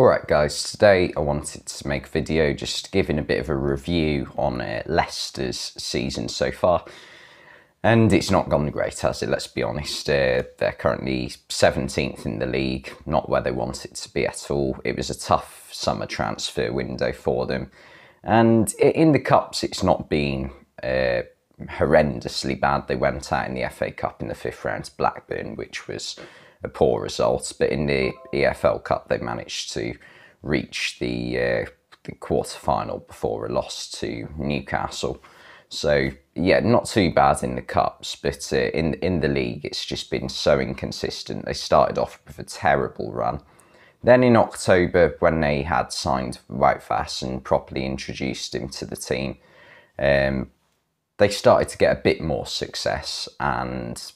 Alright guys, today I wanted to make a video just giving a bit of a review on uh, Leicester's season so far. And it's not gone great, has it? Let's be honest. Uh, they're currently 17th in the league, not where they want it to be at all. It was a tough summer transfer window for them. And in the Cups, it's not been uh, horrendously bad. They went out in the FA Cup in the fifth round to Blackburn, which was a poor result. But in the EFL Cup, they managed to reach the, uh, the quarter final before a loss to Newcastle. So yeah, not too bad in the cups, but uh, in in the league, it's just been so inconsistent. They started off with a terrible run. Then in October, when they had signed Wout Faes and properly introduced him to the team, um, they started to get a bit more success and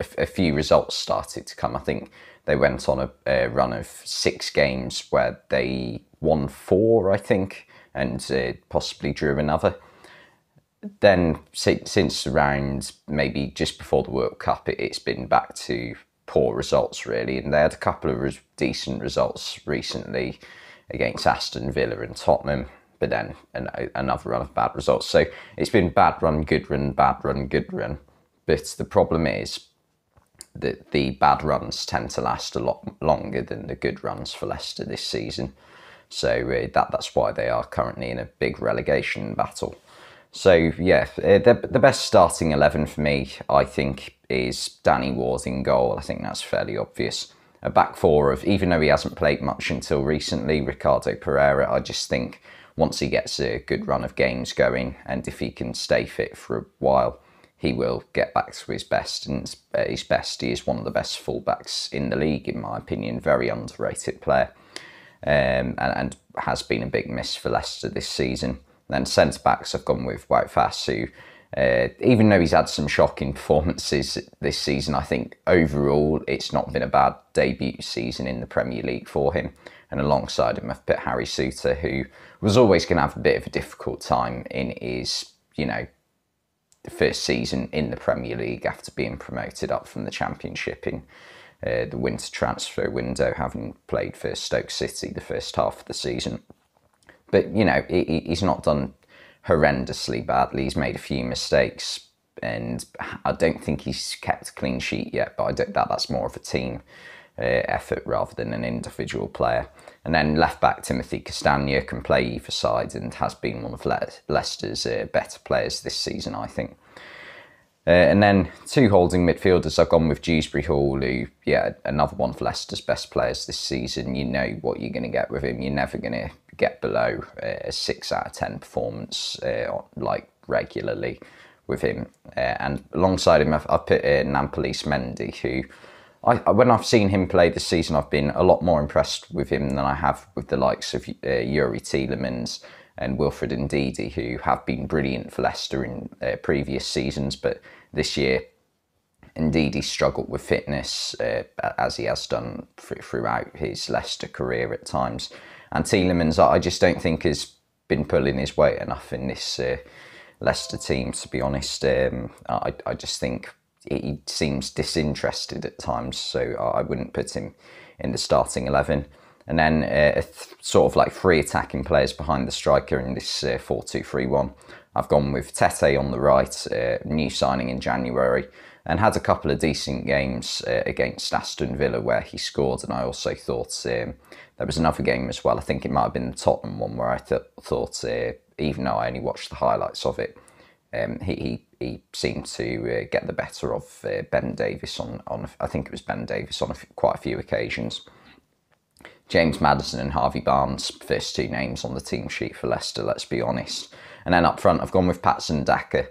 a, a few results started to come. I think they went on a, a, run of six games where they won four, I think, and uh, possibly drew another. Then, since around maybe just before the World Cup, it, has been back to poor results, really. And they had a couple of res decent results recently against Aston Villa and Tottenham, but then an, another run of bad results. So it's been bad run, good run, bad run, good run. But the problem is, that the bad runs tend to last a lot longer than the good runs for Leicester this season. So uh, that that's why they are currently in a big relegation battle. So yeah, uh, the, the best starting 11 for me, I think, is Danny Ward in goal. I think that's fairly obvious. A back four of, even though he hasn't played much until recently, Ricardo Pereira, I just think once he gets a good run of games going and if he can stay fit for a while, he will get back to his best. And at his best, he is one of the best fullbacks in the league, in my opinion. Very underrated player, um, and, and, has been a big miss for Leicester this season. Then centre backs, I've gone with Wout Faes, who, uh, even though he's had some shocking performances this season, I think overall it's not been a bad debut season in the Premier League for him. And alongside him, I've put Harry Souttar, who was always going to have a bit of a difficult time in his, you know, first season in the Premier League after being promoted up from the Championship in uh, the winter transfer window, having played for Stoke City the first half of the season. But, you know, he, he's not done horrendously badly. He's made a few mistakes, and I don't think he's kept a clean sheet yet, but I don't, that that's more of a team uh, effort rather than an individual player. And then left back Timothy Castagne can play either side and has been one of Le Leicester's uh, better players this season, I think. Uh, and then two holding midfielders, I've gone with Dewsbury Hall, who, yeah, another one of Leicester's best players this season. You know what you're going to get with him. You're never going to get below uh, a 6 out of 10 performance, uh, like regularly with him. Uh, and alongside him, I've, I've put uh, Nampalys Mendy, who I, when I've seen him play this season, I've been a lot more impressed with him than I have with the likes of uh, Youri Tielemans and Wilfred Ndidi, who have been brilliant for Leicester in uh, previous seasons, but this year Ndidi struggled with fitness uh, as he has done throughout his Leicester career at times. And Tielemans, I just don't think has been pulling his weight enough in this uh, Leicester team. To be honest, um, I, I just think he seems disinterested at times, so I wouldn't put him in the starting 11. And then uh, sort of like three attacking players behind the striker in this uh, 4 2 3 1. I've gone with Tete on the right, uh, new signing in January, and had a couple of decent games uh, against Aston Villa where he scored. And I also thought um, there was another game as well. I think it might have been the Tottenham one where I th- thought, uh, even though I only watched the highlights of it, um, he, he he seemed to uh, get the better of uh, Ben Davies on, on I think it was Ben Davies on a f- quite a few occasions. James Maddison and Harvey Barnes, first two names on the team sheet for Leicester, let's be honest. And then up front, I've gone with Patson Daka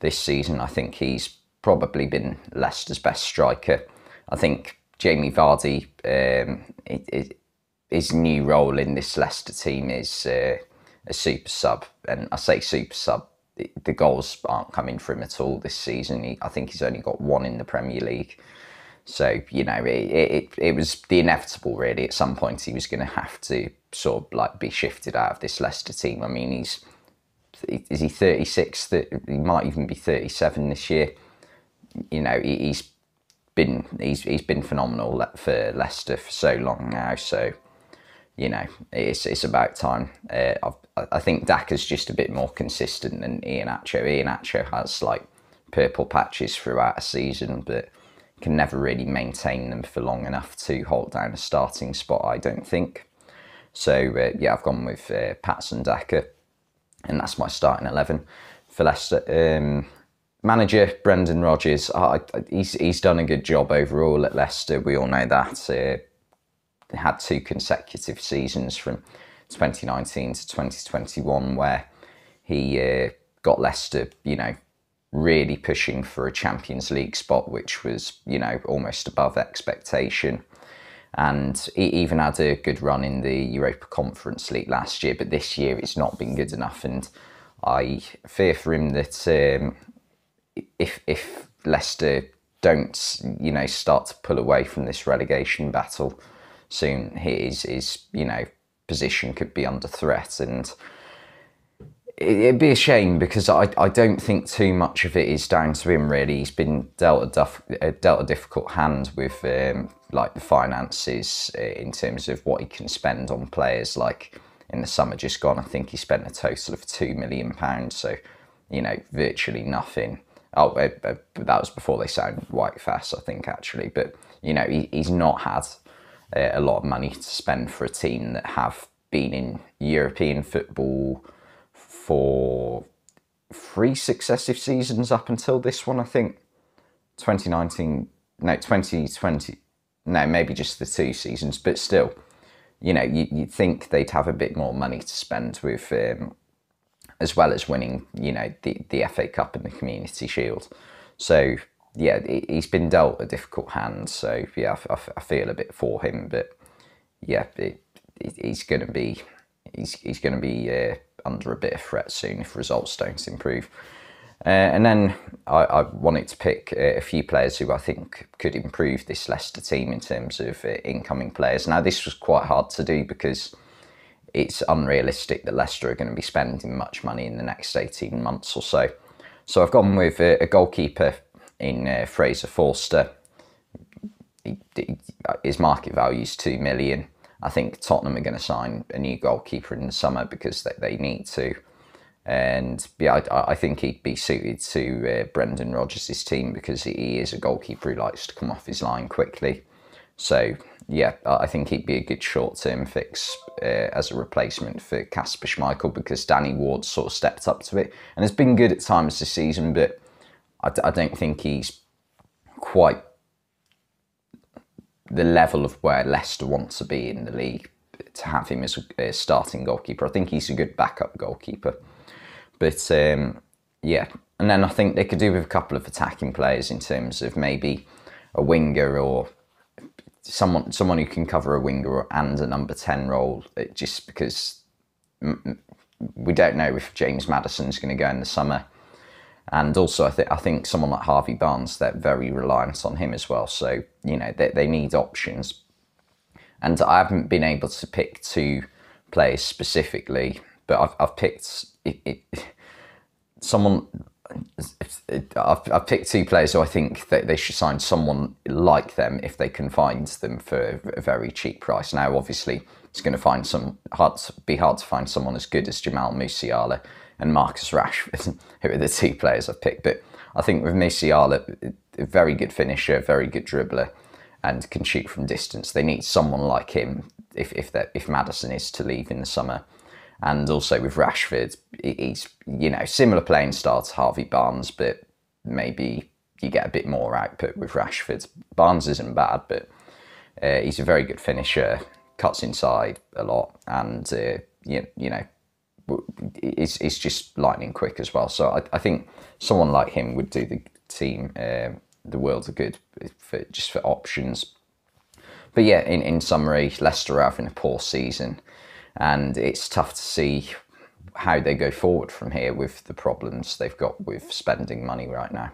this season. I think he's probably been Leicester's best striker. I think Jamie Vardy, um, it, it, his new role in this Leicester team is uh, a super sub. And I say super sub the goals aren't coming for him at all this season. He, I think he's only got one in the Premier League. So, you know, it, it, it was the inevitable, really. At some point, he was going to have to sort of like be shifted out of this Leicester team. I mean, he's, is he 36? He might even be 37 this year. You know, he's been, he's, he's been phenomenal for Leicester for so long now. So, you know, it's it's about time. Uh, I think Daka's just a bit more consistent than Iheanacho. Ian Acho has like purple patches throughout a season, but can never really maintain them for long enough to hold down a starting spot. I don't think. So uh, yeah, I've gone with uh, Patson Daka, and that's my starting eleven for Leicester. Um, manager Brendan Rodgers, he's he's done a good job overall at Leicester. We all know that. Uh, had two consecutive seasons from 2019 to 2021 where he uh, got Leicester, you know, really pushing for a Champions League spot, which was, you know, almost above expectation. And he even had a good run in the Europa Conference League last year, but this year it's not been good enough. And I fear for him that um, if if Leicester don't, you know, start to pull away from this relegation battle soon, his his you know position could be under threat and it'd be a shame because I, I don't think too much of it is down to him really. He's been dealt a, duff, dealt a difficult hand with um, like the finances uh, in terms of what he can spend on players. Like in the summer just gone, I think he spent a total of two million pounds. So you know, virtually nothing. Oh, uh, uh, that was before they signed Wout Faes, I think actually. But you know, he, he's not had uh, a lot of money to spend for a team that have been in European football for three successive seasons up until this one, I think. 2019, no, 2020, no, maybe just the two seasons, but still, you know, you, you'd think they'd have a bit more money to spend with, um, as well as winning, you know, the, the FA Cup and the Community Shield. So, yeah, he's been dealt a difficult hand. So, yeah, I, I feel a bit for him, but yeah, it, he's going to be, he's, he's going to be, uh, under a bit of threat soon if results don't improve. Uh, and then I, I, wanted to pick uh, a few players who I think could improve this Leicester team in terms of uh, incoming players. Now, this was quite hard to do because it's unrealistic that Leicester are going to be spending much money in the next 18 months or so. So I've gone with a, a goalkeeper in uh, Fraser Forster. His market value is 2 million. I think Tottenham are going to sign a new goalkeeper in the summer because they, they need to. And yeah, I, I think he'd be suited to uh, Brendan Rodgers' team because he is a goalkeeper who likes to come off his line quickly. So yeah, I think he'd be a good short-term fix uh, as a replacement for Kasper Schmeichel because Danny Ward sort of stepped up to it and has been good at times this season, but I, I don't think he's quite the level of where Leicester want to be in the league to have him as a starting goalkeeper. I think he's a good backup goalkeeper. But um, yeah, and then I think they could do with a couple of attacking players in terms of maybe a winger or someone someone who can cover a winger and a number 10 role just because we don't know if James Maddison's going to go in the summer and also, I think I think someone like Harvey Barnes, they're very reliant on him as well. So you know they they need options, and I haven't been able to pick two players specifically, but I've I've picked it, it, someone. I've, I've picked two players who I think that they should sign someone like them if they can find them for a very cheap price. Now, obviously, it's going to find some hard to, be hard to find someone as good as Jamal Musiala and Marcus Rashford, who are the two players I've picked. But I think with Musiala, a very good finisher, very good dribbler, and can shoot from distance. They need someone like him if if if Maddison is to leave in the summer. And also with Rashford, he's you know similar playing style to Harvey Barnes, but maybe you get a bit more output with Rashford. Barnes isn't bad, but uh, he's a very good finisher, cuts inside a lot, and uh, you, you know is is just lightning quick as well. So I, I think someone like him would do the team um, the world of good for just for options. But yeah, in, in summary, Leicester are having a poor season, and it's tough to see how they go forward from here with the problems they've got with spending money right now.